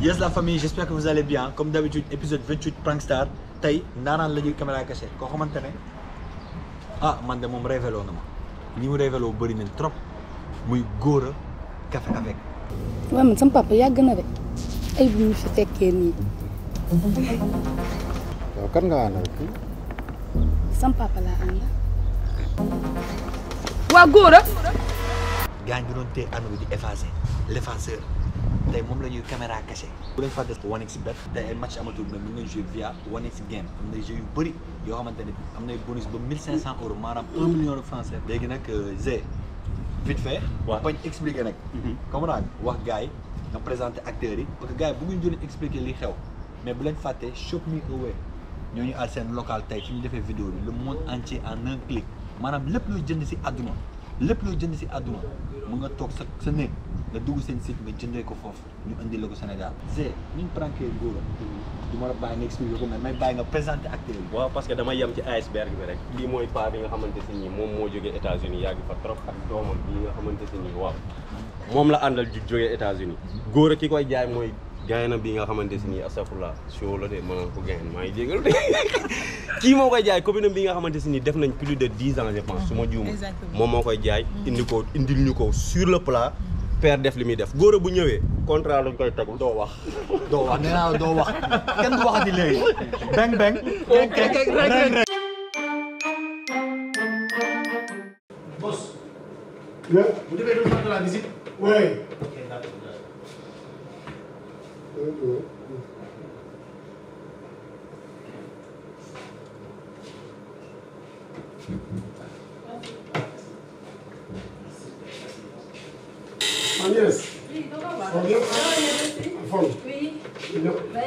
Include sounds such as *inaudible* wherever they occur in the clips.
Yes la famille j'espère que vous allez bien. Comme d'habitude épisode 28 Prankstar tey ndaanaan la ñuy caméra cachée koo xamante ne ah man de moom révélo na ma. Ñi mu révélo bëri nañ trop. Muy Gora Café avec. Waaw man sama papa yàgg na de. Ay bu ñu fi fekkee nii. Yow kan nga àndal sama papa laa ànd waa Gora gaañ bi doon téye bi di effacer. L'effaceur tey moom la ñuy caméra cachée bu leen fàtte 1xBet tey ay match amatul mais mën nga jouer via 1x game. Am na jeu yu bëri yoo xamante ne am nay bonus ba 1500 euros maanaam 1 million de francs CFA. Léegi nag Zé vite fait waaw bañ expliquer nag. Comprendre wax gars yi nga présenter acteurs yi parce que gars yi bëgguñu jëlee expliquer li xew mais bu leen fàtte shop me away ñooñu àll seen local tey fi ñu defee vidéo bi le monde entier en un clic. Maanaam lépp looy jënd si àdduna lépp looy jënd si àdduna mu nga toog sa sa néeg nga dugg seen site nga jëndee ko foofu ñu indi la ko Sénégal. Zé ñu ñu pranké du ma la bàyyi nga expliqué ko mais may bàyyi nga présenter acteurs yi. Waaw parce que dama yem ci iceberg bi rek. Lii mooy paa bi nga xamante si nii moom moo jógee États-Unis yàgg fa trop ak doomam bii nga xamante si nii waaw. Moom la àndal ju jógee États-Unis. Góor ki koy jaay mooy gaay na bi nga xamante si nii astafurlah show la de mën ko gayn maa ngi jégalu de. *laughs* Kii moo koy jaay copine bi nga xamante si nii def nañ plus de dix ans je pense su ma juuma moom moo koy jaay indi ko indil ñu ko sur le plat. Père def li muy def Gora bu ñëwee contrat lañ koy tegu doo wax. Doo wax. Nee naa doo wax. Kenn du waxati léegi. Beng beng. Keng keng reng reng Vous devez nous faire de la visite. Oui. Agnès, Non, ben,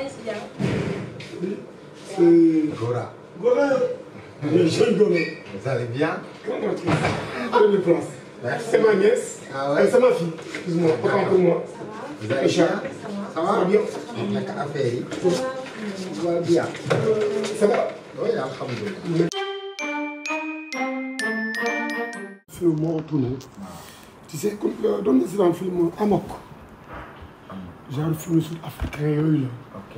c'est Gora. Gora. Le jeune Gora. vous allez bien? Comment tu Prenez place. Merci. C'est ma nièce. Ah ouais? Euh, C'est ma fille. Excuse-moi, pas pour moi. vous allez bien? Ça Ça va va. Bien affaire yi ça va. Bien. Ça va? Oui alhamdulilah film tourné tu sais comme doon na si daan film Amok genre film sud-africain yooyu la ok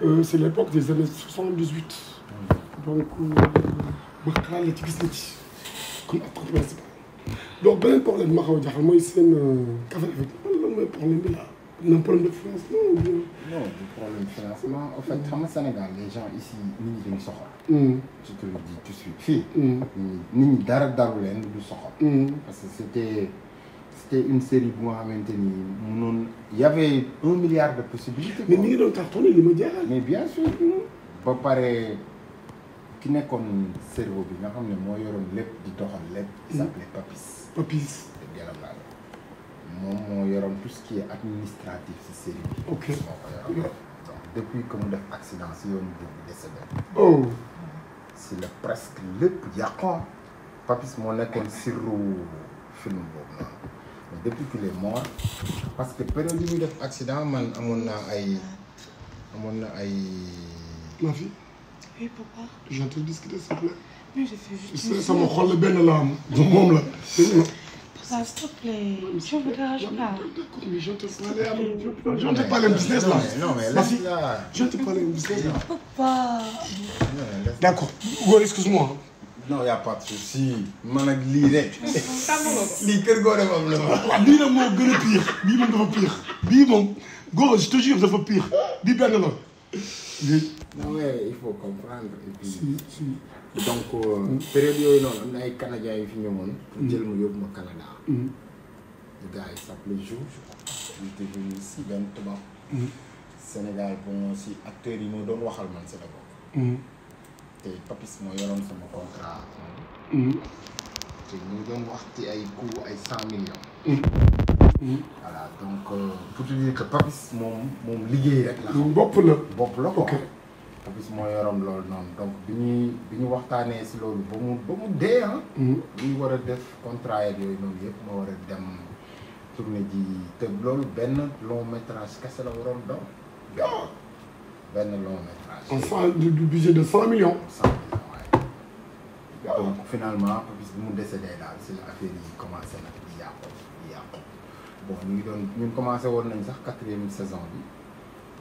Euh, c'est l'époque des années 78 donc ma xalaat la ci gis na ci comme acteur principal donc beneen problème ma xaw a jaaxal mooy seen café avec lan mooy problème bi na un problème de finance non non du problème financement. En fait xam nga Sénégal les gens ici nit ñi dañu soxor Hum, je te le dis tout de suite. Fii. Hum, nit ñi dara daru leen du soxor parce que c'était c'était une série bu nga xamante ni y avait un milliard de possibilités mais mi ngi doon cartonné li ma jaaxal. Mais bien sûr. Ba pare ki nekkoon cerveau bi nga xam ne moo yoroon lépp di doxal lépp il s'appelait Papis. Papis. De Guelambal moom moo yoroon tout ce qui est administratif ci série bi. Ok. Moo ko yoroon. Donc depuis que mu def accident si yoon bi décédé. Oh. Si la presque lépp yàqoon Papis moo nekkoon sirru film boobu noonu depuis qu'il est mort. Parce que période yi muy def accident man amoon naa ay amoon na ay ma fille? Oui, papa. je te discuter s'il te plaît. Mais je fais juste. Sama xol la benn la am moom la. Papa, s'il te plaît. Je ne vous dérange pas. D'accord, mais je te parlais je te parlais business là. Non mais Ma laisse là je te parlais business là. Papa. d'accord. Excuse-moi non y a pas de souci. Man ak lii rek. *laughs* Lii kër goo dem am la. Ma waaw bii nag moo gën a pire. Bii moom dafa pire. Bii moom Gora je te jure dafa pire. Bii benn la. Lii. Non mais il faut comprendre. Et puis si si. donc euh, période yooyu noonu am na ay canadiens yu fi ñëwoon. Pour jël ma yóbbu ma Canada. Hum, le gars il s'appelait Joe je crois. Il était venu ici benn tubaab. Sénégal bon si acteurs yi moo doon waxal man si la bokk te Papis moo yoroon sama contrat. Hum, te ñu doon wax ci ay coût ay cent millions. Hum, hum. voilà donc euh, pour te dire que Papis moom moom liggéey rek la bopp la. Bopp la quoi. Papis moo yoroon loolu noonu. Donc bi ñuy bi ñu waxtaanee si loolu ba mu ba mu dee ah. Ñu war a def contrat yeeg yooyu noonu yëpp ma war a dem tournée ji. Te loolu benn long métrage kese la waroon doon. Benn long métrage. Enfin du du budget de cent millions. Donc finalement Papis bi mu décédé daal si la affaire yi commencé nag di yàqu di yàqu bon ñu ngi doon ñun commencé woon nañ sax quatrième saison bi.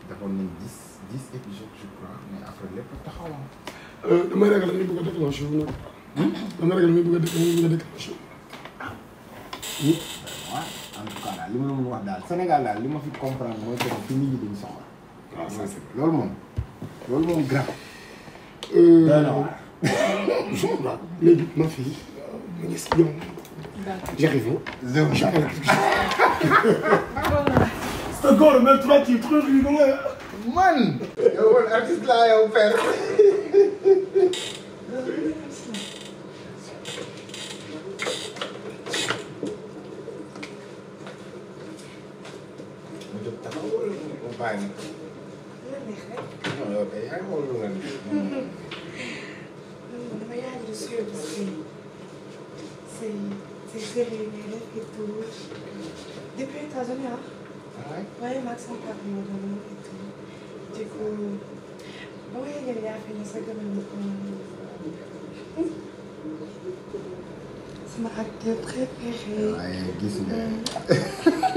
Defoon nañ dix dix épisodes je crois mais après lépp taxawoon. damay ragal damay bëgg a déclenché wu nag. damay ragal damay bëgg a dé damay bëgg a déclenché wu. waaw en tout cas daal li ma la mën wax daal Sénégal daal li ma fi comprendre mooy que fi nit ñi dañ soxla. waaw ça c'est loolu moom loolu moom grave. Euh, doy na waar. waaw léegi ma fille ma gis yow j'arrive hein. Zéro Je. *laughs* C'est encore même toi qui rigolo. hein. man. yow man artiste laa yow père. mu jóg taxaw wala mu bàyyi na. non yow kay yaa ngi xool lu la ngay def et tout. Depuis États-Unis ah waaye waaye maag sama papa moo doon et tout. Du coup ma gën a sama acteur préféré waaye gis nga. *laughs*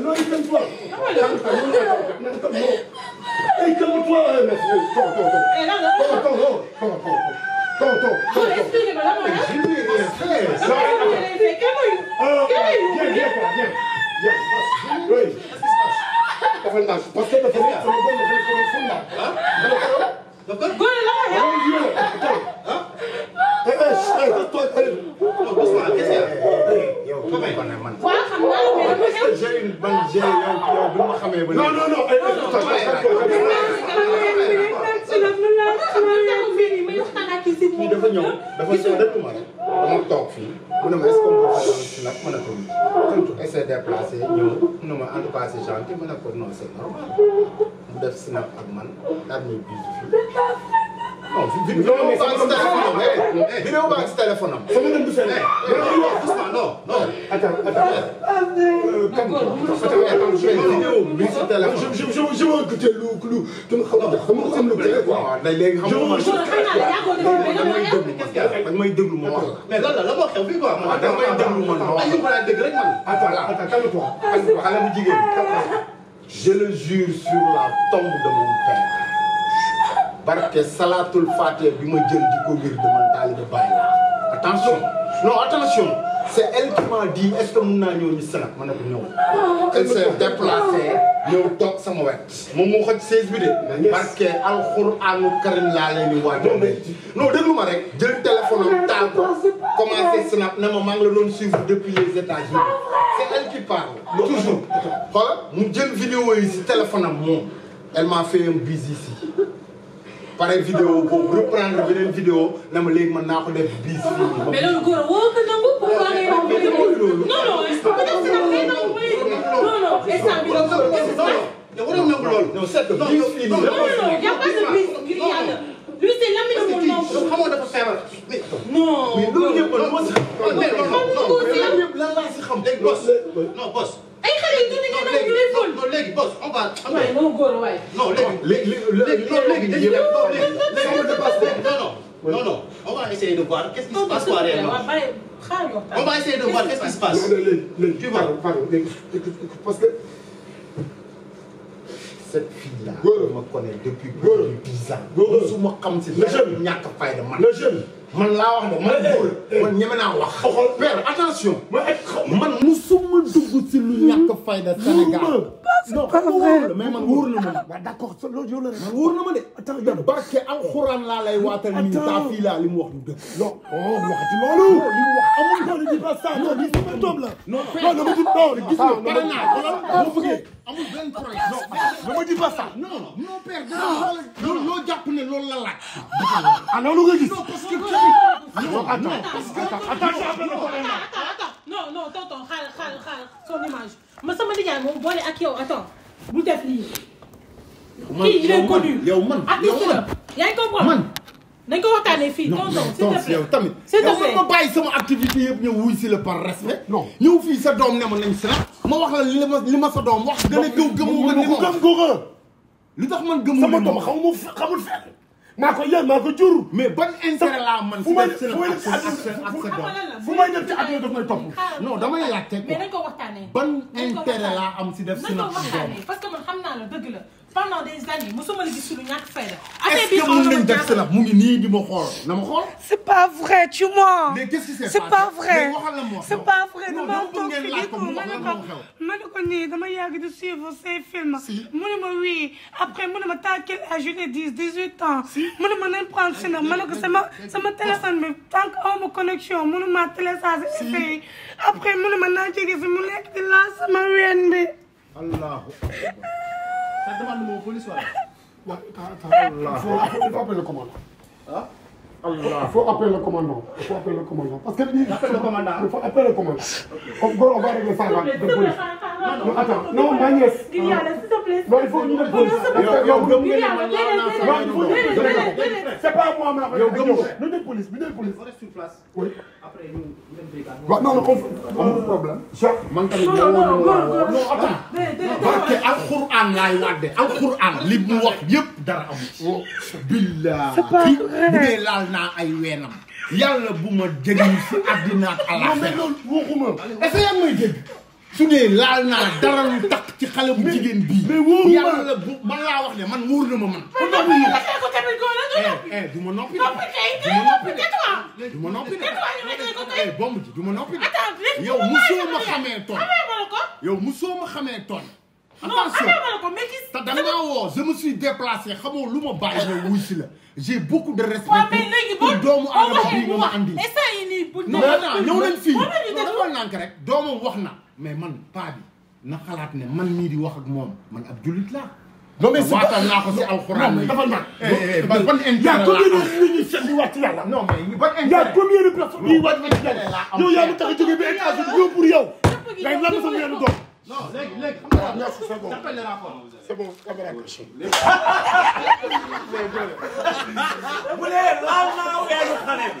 Non, il calme-toi. Calme-toi. Non, non, attends. Eh, calme-toi, eh. Attends, attends, attends. Attends, attends, attends. Attends, attends, attends. Attends, attends, attends. Je lui ai rien fait. Non, attends. Ah, viens, viens. Viens. Dafa dëkk ma dama toog fii mu ne ma est-ce qu'on peut faire un snap ma ne ko oui tontu essaie déplacé ñëw mu ne ma en tout cas c'est gentil ma ne ko non c'est normal mu def snap ak man daal ñuy bisu fii non vidéo baa ngi si téléphone am eh vidéo baa ngi si téléphone am Sama dem du fenn. Non non. Attends, attends. Euh, calme. Attends, attends, je vais. vidéo. téléphone Je, je, je, je veux la mais la la quoi? La yëpp laa dégg rek man. Attends, attends, calme-toi. Calme-toi, xale bu jigéen je le jure sur la tombe de mon père. Salatul fatiha bi ma jël di ko wir de man taalibe attention. Non attention c'est elle qui m'a dit est-ce que mun naa ñëw ñu sanat ma ne ko ñëw elle s'est déplacée. Ñëw toog sama wet. Moom moo xoj seize bi de. Barke alxuraanu karim laa leen di waaj non déglu ma rek. Jël téléphone am taal ko. Commencé snap ne ma maa ngi la doon suivre depuis les États-Unis. C'est elle qui parle. Toujours. xoolal mu jël vidéo yi si téléphone am moom. Elle m'a fait un bis ici pare vidéo boobu reprendre beneen vidéo ne ma léegi mën naa ko def bis mais loolu góor woo ko nangu pourquoi ngay non ngay nangu loolu non non non non non non non léegi boss on va waaye non góor waaye non léegi léegi léegi non léegi dañuy yëpp non léegi non non non non on va essayer de voir qu'est-ce qui se passe quoi réellement on va essayer de voir qu'est-ce qui se passe Tu vois. parce que cette fille là ma connais depuis plus de dix ans su ma xam si Le jeune. ñàkk fayda man le jeune man laa wax ne man góor man ñeme naa wax. père attention. man musuma dugg si lu ñàkk fayda Sénégal. Non pas xam nga vrai. mais man wóor na ma. waaw d'accord loolu yow la man wóor na ma de. attends yow barke alxuraan laa lay waatal nii Attends. taa fii laa li mu wax du dëgg. non oh waxati loolu. li mu wax amul non ne dis pas ça non lii sama doom la. non non ne me dis non gis nga pare naa xoolal boo bëggee amul benn problème. non ne me dis pas ça. non non père dara loolu loo jàpp ne loolu la laaj. ah loolu nga gis. non parce que tamit. non attends attends attention après le commandant. Attends, attends. Non, non, tonton, xaaral xaaral xaaral son image. Ma sama nijaay moom boole ak yow attends bu def lii. kii il est connu. yow man yow man yaa ngi comprendre. man. nañ ko waxtaanee fii non tonton s'il te plaît. tamit. Yow ma bàyyi sama activité yëpp ñëw wuy si la par respect. Non. ñëw fii sa doom ne ma nañ si la. ma wax la li ma li ma sa doom wax. gën a gëw gëmoo ma li ma ko gëm tax man gëmul sama ma doom wax. xamul fe- xamul fenn. maa ko yar maa ko jur. mais ban intérêt laa man. fu may fu may ci àdduna daf may topp. non damay laajte ko ban intérêt laa am si def. si nag si doom parce que man xam naa la dëgg la. Pendant des années mosuma la gis suñu ñàkk fayda. est-ce que mën nañ def si la mu ngi nii di ma xool na ma xool? C'est pas vrai, tu mens. mais qu'est-ce qui s'est C'est passé? pas vrai. wax C'est pas vrai. toog fii di ko ma ne ko ma ne ko nii dama yàgg di suivre ces films. mu ne ma oui après mu ne ma t'as quel âge? Je l'ai dit 18 ans. mu ne ma nañ prendre si nag ma ne ko sama sama téléphone bi tant que aw ma connexion ma après mu ne ma naa jege si mu nekk di laal sama ween bi. Allahu Ouais, attends, attends. Il faut, il faut appeler le commandant. Il faut appeler le commandant. Il faut appeler le commandant. Parce que lui, il faut appeler le commandant. Comme quoi, on va régler ça là, de police. Non, attends. Non, ma nièce. Yàlla s'il te plaît. Non, il faut dem police. il faut police. C'est pas moi, ma. Ñu dem police, ñu dem police. Oui. Waaw, non, non, amul problème. man tamit Non, non, non, barke alxuraan laay wadde alxuraan li mu wax yëpp dara amu ci. billaahi bu dee laal naa ay weenam. yàlla bu ma jëriñ si àddina ak Non, mais loolu waxuma. est-ce que yaa may dégg. su dee laal naa dara lu takk ci xale bu jigéen bii. mais wóoruma. yàlla bu man laa wax ne man wóor na ma man. noppi du ma noppi de. du ma noppi ji du ma noppi de. yow musoo ma xamee ton. yow musoo ma xamee ton. attention. te da nga woo je me suis déplacé xamoo lu ma bàyyi si la. J'ai beaucoup de respect pour doomu aadama bii nga ma andi. non non ñëw nank rek. Doomam wax na. Mais man paa bi na xalaat ne man mii di wax ak moom. Man ab jullit laa. Non, mais c'est pas- waatal naa ko si alxuraan Non, mais dafa nag. Eh, eh, ban ban Il y a intérêt combien laa am ñi seet di wàcc yàlla non mais ban Il y a intérêt combien de personnes yi na ci yàlla yow yaa ngi tax a jógee ba États-Unis ñëw pour yow. gi ngay ñëw lan ñëpp sama a yenn ñëw. doom. non léegi léegi xam nga Merci, c'est bon. C'est bon, caméra cachée. bu dee laal naa weeru xale bi.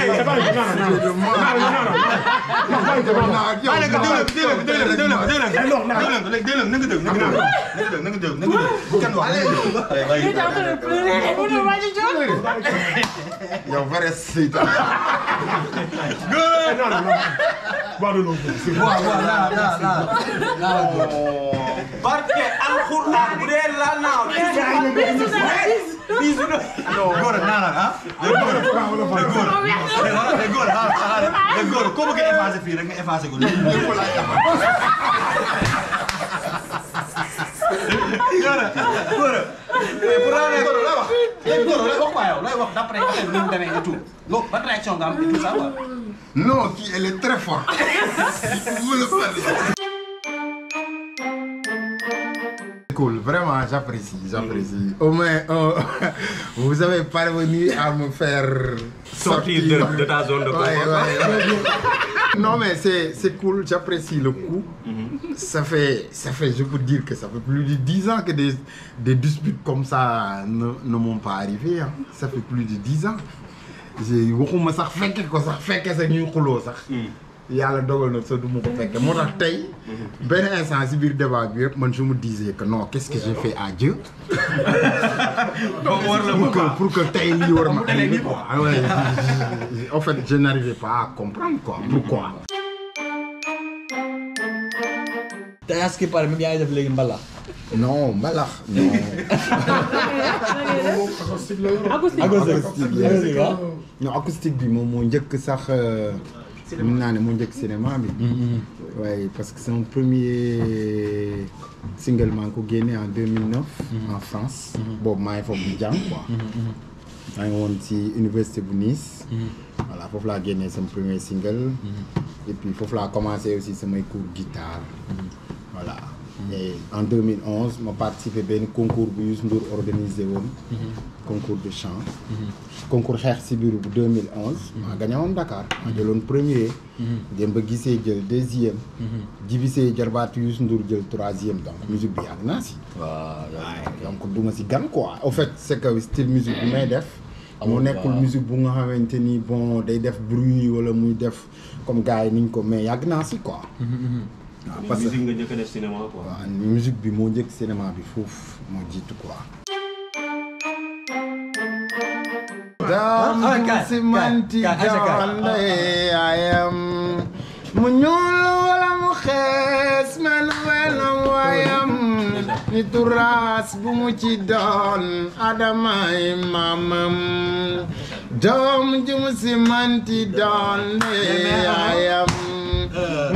Hey, bari banana. Bari banana. Bari ka dulum dulum dulum dulum dulum. Dulum dulum dulum dulum nigga dulum nigga dulum. Nigga dulum nigga dulum nigga dulum. Kan wa. Ni ta dulum dulum. Ni dulum ma jijo. Yo very sweet. Good. No no no. Bari dulum. Wa wa la la la. La. Porque Al-Qur'an, mulher lá não. Bizu não. Agora, nada, agora Agora, agora, agora, agora, como que é fácil, filha? É fácil agora. agora agora agora Agora, agora. Agora, agora, agora Agora, leva qual é? Leva, dá pra ele também, e tu. Logo, vai reação, dá, e tu sabe? Não, agora agora agora agora agora agora agora Cool, vraiment, j'apprécie, j'apprécie. Au moins, euh, *laughs* vous avez parvenu à me faire Sortir de- de ta zone de confort. Ouais, ouais, ouais. *laughs* Non, mais c'est cool, j'apprécie le coup. Ça fait, ça fait, je peux dire que ça fait plus de 10 ans que des, des disputes comme ça ne, ne m'ont pas arrivé. hein. Ça fait plus de 10 ans. J'ai waxuma sax fekke ko sax fekke sax ñuy xuloo sax. Yàlla dogal na sa du ma ko fekkee moo tax tey benn instant si biir débat bi yëpp man je me disais que non qu'est-ce que j'ai fait à Dieu? *laughs* Donc war la pour que pour que tey lii war ma quoi ah en fait je n'arrivais pas à comprendre quoi. Pourquoi? Paraît même yaa ngi def léegi non mbalax non. Acoustique la yor. Acoustique. acoustique acoustique ah. non acoustique bi moom moo njëkk sax mun naa ne moo njëkk cinéma bi. Waaye parce que son premier single maa ngi ko génne en 2009 en France. Boobu maa ngi foofu di jàng quoi. Maa ngi woon ci université bu Nice. Voilà foofu laa génnee sama premier single. Et puis foofu laa commencé aussi samay cours guitare. Voilà. Et en 2011 ma participé benn concours bu Youssou Ndour organisé woon. Concours de chant. Concours xeex si biir bu 2011 maa gagné woon Dakar. Maa jëloon premier. Dem ba gisee jël deuxième. Jibisee jarbaatu Youssou Ndour jël troisième. Donc musique bi yàgg naa si. Waaw donc du ma si gan quoi. Au fait c'est que style musique bi may def moo nekkul musique bu nga xamante ni bon day def bruit wala muy def comme gars yi niñ ko mais yàgg naa si quoi waaw *laughs* parce que musique nga njëkk a def cinéma quoi. waaw musique bi moo njëkk cinéma bi foofu moo jiitu quoi. kaay, si manti mu ñuul wala mu xees ni turaas bu mu ci doon adamay maamam. Doom ju mu si manti doon yaayam.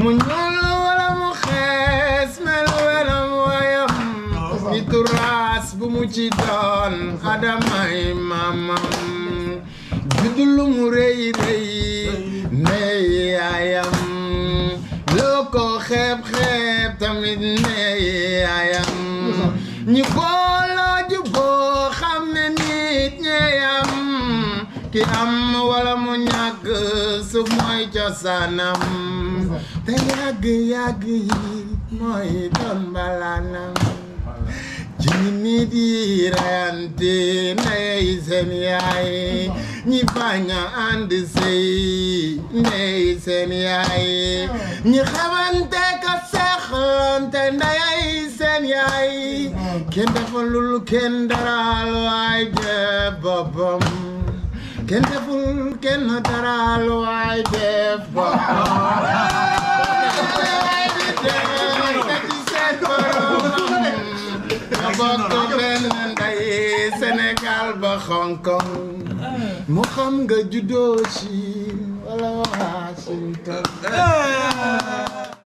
Mu ñuul wala mu xees mel welam wayam. Ni turaas bu mu ci doon adamay maamam. Juddu lu mu rëy rëy ne yaayam. Loo ko tamit ne ñi booloo juboo xam ne nit ñeyam ki am wala mu suuf mooy cosaanam. Te yàgg yàgg yi mooy doon balaanam ci nit yi rayante ndey seen yaay. Ñi bañ a ànd sëy ndey seen yaay. Ñi xamante kenn defalul kenn daral waay def boppam. Kenn deful kenn daral waay def boppam. Ci bokk benn ndey Sénégal ba Hong Kong mu xam nga juddoo Chine wala Washington